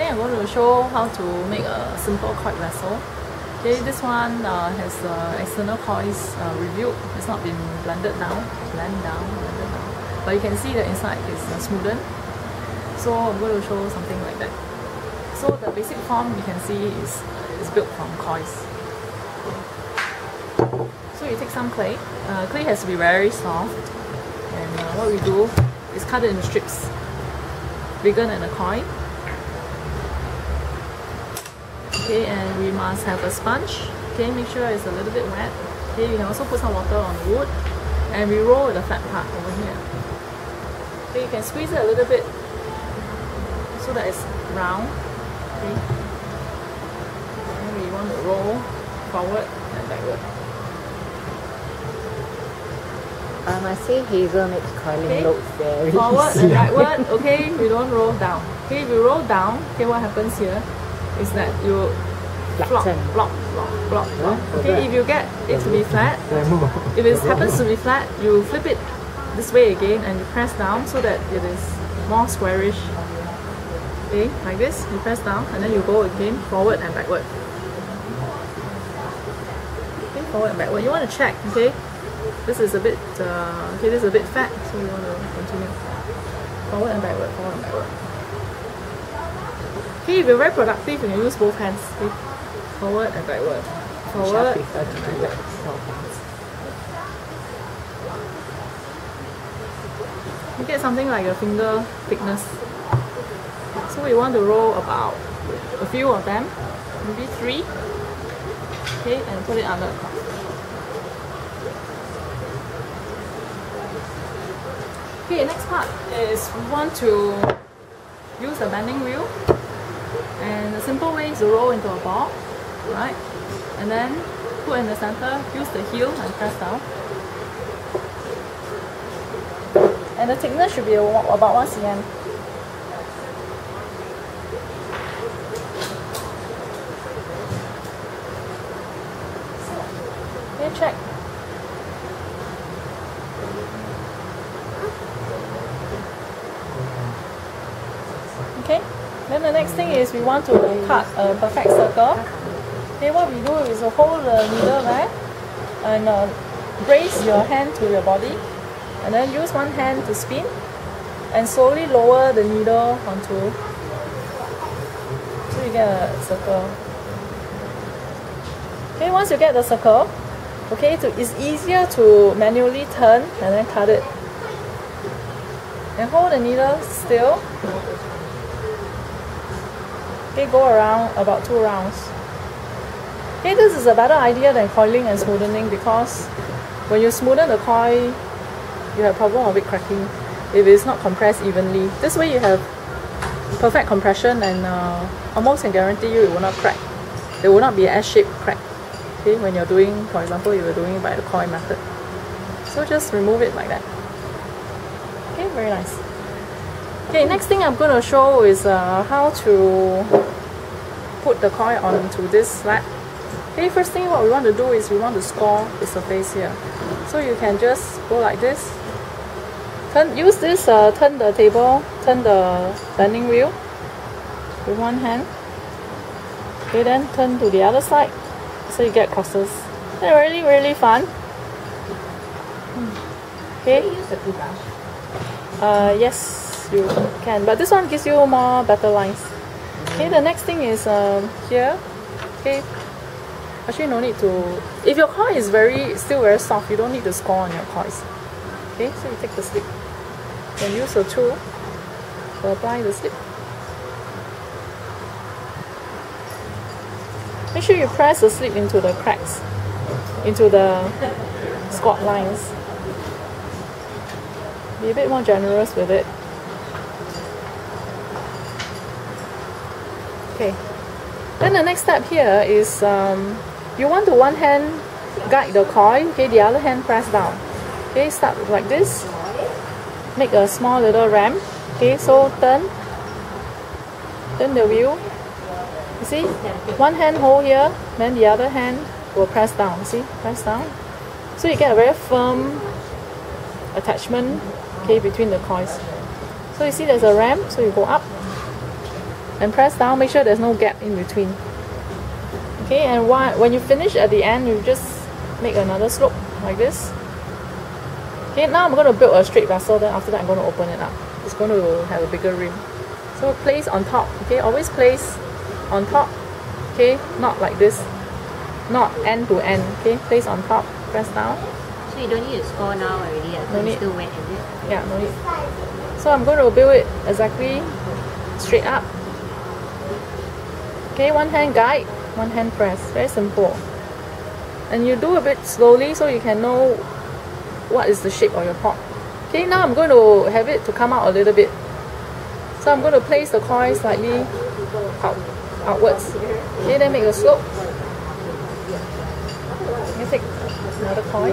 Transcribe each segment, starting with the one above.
Today I'm going to show how to make a simple coil vessel. Okay, this one uh, has uh, external coils uh, revealed. It's not been blended down, blend down, blended down. But you can see the inside is uh, smoothened. So I'm going to show something like that. So the basic form you can see is, is built from coils. So you take some clay. Uh, clay has to be very soft. And uh, what we do is cut it into strips, bigger than a coin. Okay and we must have a sponge okay? Make sure it's a little bit wet. Okay you can also put some water on the wood and we roll the flat part over here. Okay you can squeeze it a little bit so that it's round okay? And we want to roll forward and backward. I must say Hazel makes coiling Okay. look very forward easy. and backward okay? We don't roll down. Okay if you roll down. Okay what happens here is that you flop flop flop flop okay if you get it to be flat if it happens to be flat you flip it this way again and you press down so that it is more squarish. Okay like this you press down and then you go again forward and backward. Okay forward and backward. You want to check okay? This is a bit uh, okay this is a bit fat so you want to continue. Forward and backward forward and backward if you're very productive you can use both hands. Okay forward and backward. Forward. Prefer to do that. So fast. you get something like a finger thickness. So we want to roll about a few of them maybe three okay and put it under. The okay next part is we want to use the banding wheel and the simple way is to roll into a ball right and then put in the center use the heel and press down and the thickness should be about 1 cm. Okay, check. Okay, then the next thing is we want to cut a perfect circle. Okay, what we do is hold the needle there and uh, brace your hand to your body and then use one hand to spin and slowly lower the needle onto so you get a circle. Okay once you get the circle okay to, it's easier to manually turn and then cut it. And hold the needle still okay go around about two rounds okay this is a better idea than coiling and smoothing because when you smoothen the coil you have problem of it cracking if it's not compressed evenly. This way you have perfect compression and uh, almost can guarantee you it will not crack. There will not be an S-shaped crack. Okay, when you're doing, for example, you were doing it by the coil method. So just remove it like that. Okay, very nice. Okay, next thing I'm going to show is uh, how to put the coil onto this slab. Okay, first thing what we want to do is we want to score the surface here. So you can just go like this turn use this uh, turn the table turn the banding wheel with one hand okay then turn to the other side so you get crosses they're really really fun Hmm. okay Use the toothbrush. uh, yes you can. But this one gives you more better lines. Okay the next thing is um, here. Okay. Actually no need to if your coil is very still very soft you don't need to score on your coils okay so you take the slip. And use a tool to apply the slip. Make sure you press the slip into the cracks into the score lines. Be a bit more generous with it okay. Then the next step here is um, you want to one hand guide the coil okay the other hand press down. Okay start like this. Make a small little ramp. Okay so turn. Turn the wheel. You see? One hand hold here then the other hand will press down. See? Press down. So you get a very firm attachment okay between the coils so you see there's a ramp so you go up and press down make sure there's no gap in between. Okay and why, when you finish at the end you just make another slope like this. Okay now I'm going to build a straight vessel then after that I'm going to open it up. It's going to have a bigger rim. So place on top okay? Always place on top okay? Not like this. Not end to end okay? Place on top press down. So you don't need to score now already. Uh, No no need. still wet, is it? yeah no need. So I'm going to build it exactly straight up okay one hand guide one hand press. Very simple. And you do a bit slowly so you can know what is the shape of your pot okay now I'm going to have it to come out a little bit. So I'm going to place the coil slightly out, outwards. Okay then make a slope. You take another coil.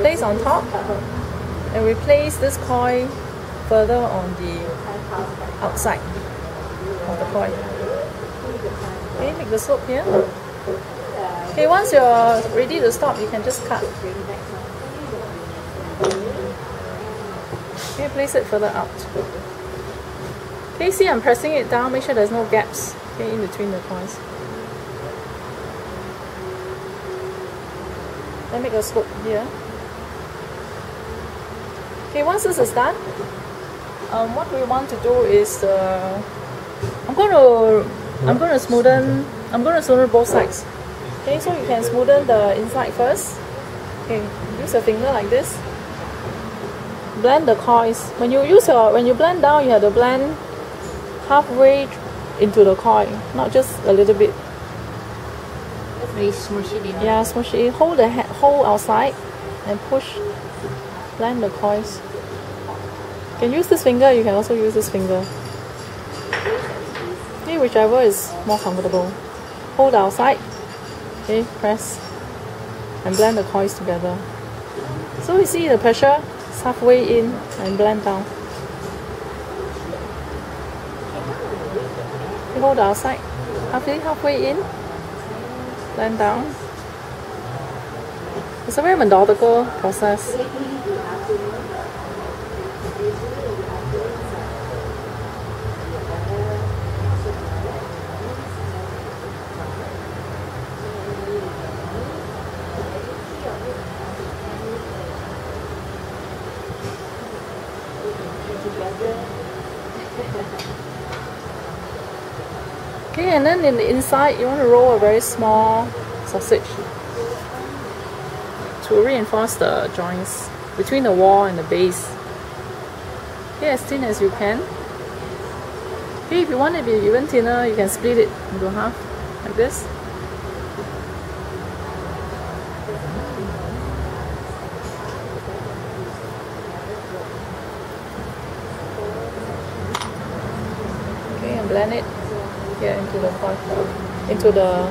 Place on top. And we place this coil further on the outside of the coil. Okay, make the slope here. Okay, once you're ready to stop, you can just cut. Okay, place it further out. Okay, see I'm pressing it down, make sure there's no gaps okay, in between the coils. Then make a slope here. Okay, once this is done, um, what we want to do is uh, I'm going to I'm going to smoothen I'm going to smoothen both sides. Okay, so you can smoothen the inside first. Okay, use a finger like this. Blend the coils. When you use your when you blend down, you have to blend halfway into the coil, not just a little bit. Let's really smush it in. Yeah, smush it. Hold the ha- hole outside and push. Blend the coils. You can use this finger. You can also use this finger. Okay, whichever is more comfortable. Hold outside. Okay, press and blend the coils together. So you see the pressure is halfway in and blend down. You hold outside. Halfway, halfway in blend down. It's a very methodical process. And then in the inside, you want to roll a very small sausage to reinforce the joints between the wall and the base. Okay, as thin as you can. Okay, if you want it to be even thinner, you can split it into half like this. Okay, and blend it here into the pot, uh, into the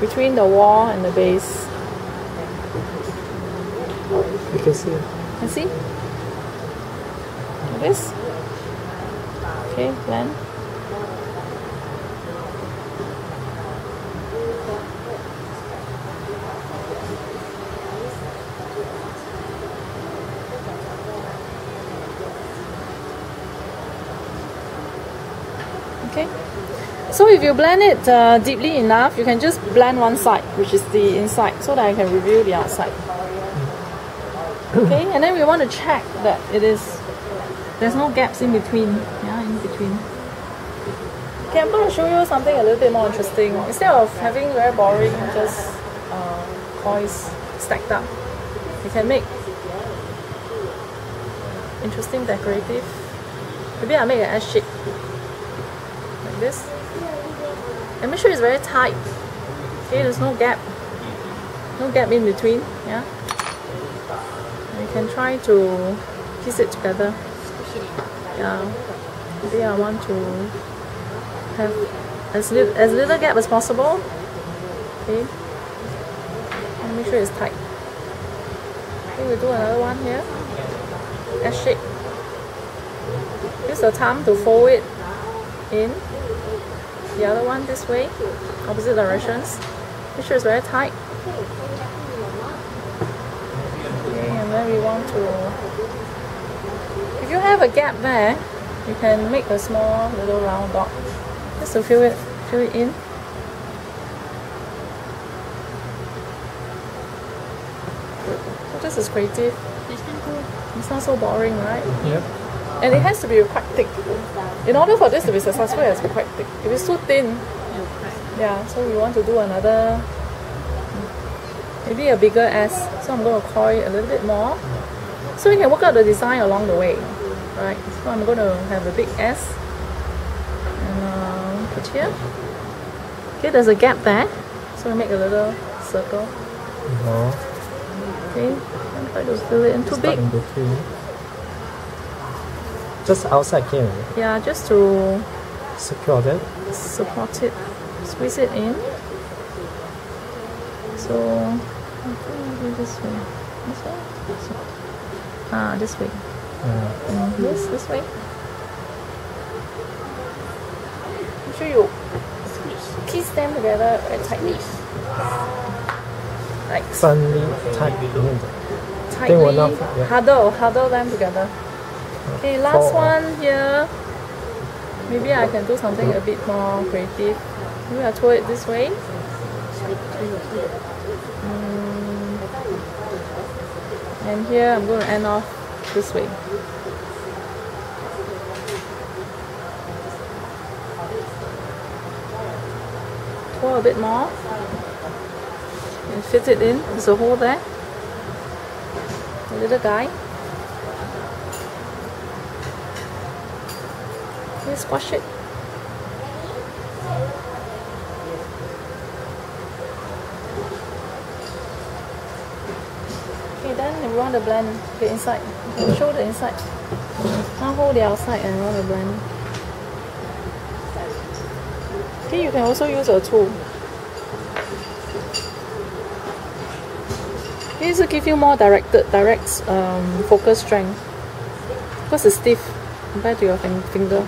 between the wall and the base. You can see. Can see? Like this. Okay, blend. Okay. So if you blend it uh, deeply enough, you can just blend one side, which is the inside, so that I can reveal the outside. Okay, and then we want to check that it is there's no gaps in between. Yeah, in between. Okay, I'm going to show you something a little bit more interesting. Instead of having very boring just uh, coils stacked up, you can make interesting decorative. Maybe I'll make an S shape like this. And make sure it's very tight. Okay, there's no gap. No gap in between. Yeah. And you can try to piece it together. Yeah. Maybe I want to have as, li- as little gap as possible. Okay. And make sure it's tight. Okay, we do another one here. S shape. Use the thumb to fold it in. The other one this way, opposite directions. Sure it's very tight. Okay, and then we want to. If you have a gap there, you can make a small little round dot just to fill it fill it in so this is creative it's not so boring right Yep. And it has to be quite thick. In order for this to be successful it has to be quite thick. If it's too thin yeah so we want to do another maybe a bigger S. So I'm going to coil a little bit more. So we can work out the design along the way right? So I'm going to have a big S. And uh, put here. Okay there's a gap there. So we make a little circle. No. okay and try to fill it in too big. Just outside can yeah just to secure that. support it squeeze it in so I think maybe this way this way this way ah this way Yeah. and this this way make sure you kiss them together very tightly like Firmly tight behind. tightly will not- yeah. huddle huddle them together okay last Fall one here. Maybe I can do something a bit more creative. Maybe I throw it this way. Mm. and here I'm going to end off this way. Pour a bit more. And fit it in. There's a hole there. A little guy squash it Okay, then we want to blend the inside. Show the inside. Now hold the outside and want to blend. Okay, you can also use a tool. This will give you more directed, direct um, focus strength. Because it's stiff compared to your fin- finger.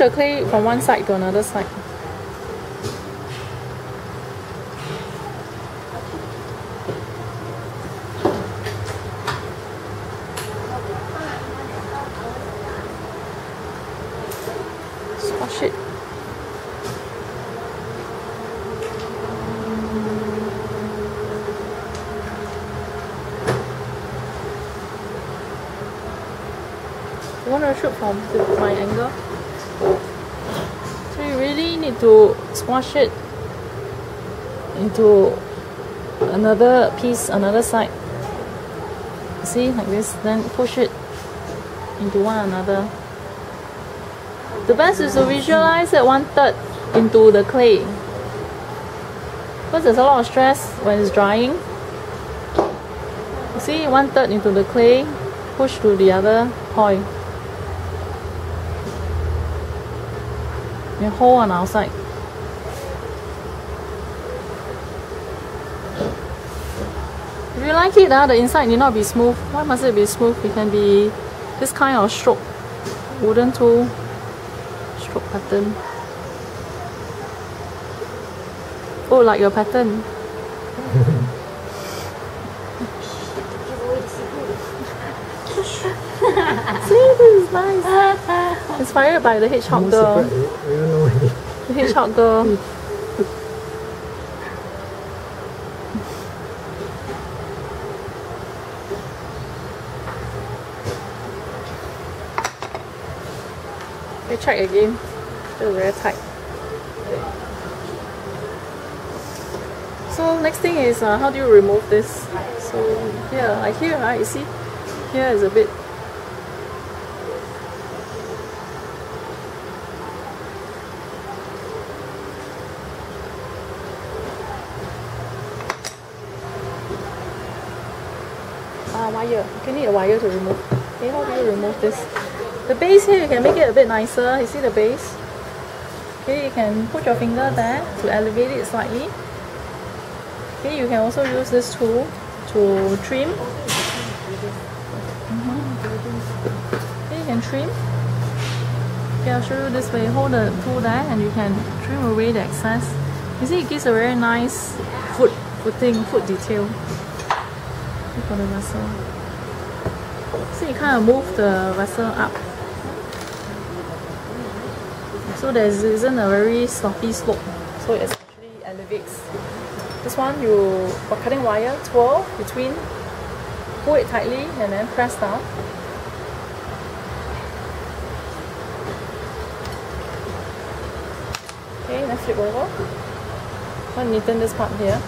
The clay from one side to another side. Squash it. You want to shoot from my angle? So you really need to squash it into another piece, another side. See, like this, then push it into one another. The best is to visualize it one third into the clay. Because there's a lot of stress when it's drying. See, one third into the clay, push to the other coil. And hold on outside. If you like it, uh, the inside need not be smooth. Why must it be smooth? It can be this kind of stroke, wooden tool stroke pattern. Oh, like your pattern. See, this is nice. Inspired by the hedgehog No girl. secret. You, know it. The hedgehog girl. We check again. Still very tight. So next thing is uh, how do you remove this? So here, like here, right? You see, here is a bit. Wire. You can need a wire to remove. Okay, how do you remove this? The base here, you can make it a bit nicer. You see the base? Okay, you can put your finger there to elevate it slightly. Okay, you can also use this tool to trim. Mhm. Okay, you can trim. Okay, I'll show you this way. Hold the tool there and you can trim away the excess. You see, it gives a very nice foot footing, foot detail Look for the vessel. So you kind of move the vessel up. So there isn't a very sloppy slope. So it actually elevates. This one you for cutting wire, twirl between, pull it tightly and then press down. Okay, then flip over. Now neaten this part here.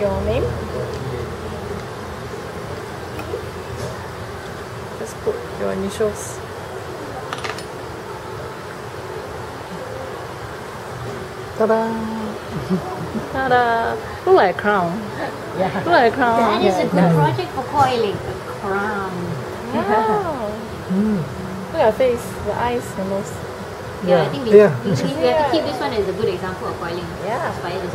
Your name. Just put your initials. Ta-da! Ta-da! Look like a crown. Yeah. Look like a crown. That is a good Yeah. project for coiling. A crown. Wow. Mm. Look at your face, the eyes, the nose. Yeah, I think we, Yeah. we, we have to keep this one as a good example of coiling. Yeah. Inspire this